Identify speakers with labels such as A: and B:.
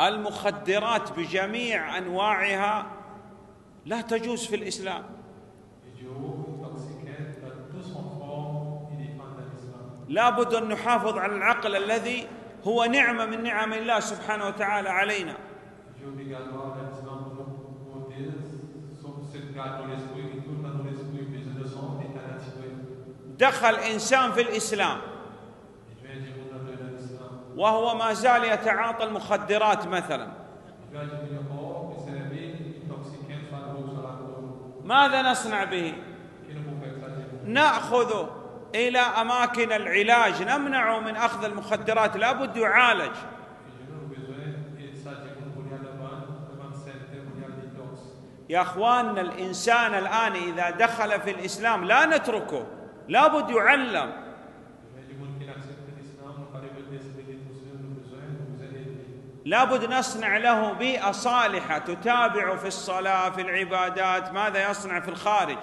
A: المخدرات بجميع أنواعها لا تجوز في الإسلام. لابد أن نحافظ على العقل الذي هو نعمة من نعم الله سبحانه وتعالى علينا. دخل إنسان في الإسلام وهو ما زال يتعاطى المخدرات مثلا. ماذا نصنع به؟ ناخذه إلى أماكن العلاج نمنعه من أخذ المخدرات لابد يعالج. يا أخواننا الإنسان الآن إذا دخل في الإسلام لا نتركه لابد يعلم. لابد نصنع له بيئة صالحة تتابع في الصلاة في العبادات ماذا يصنع في الخارج؟